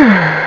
Hmm.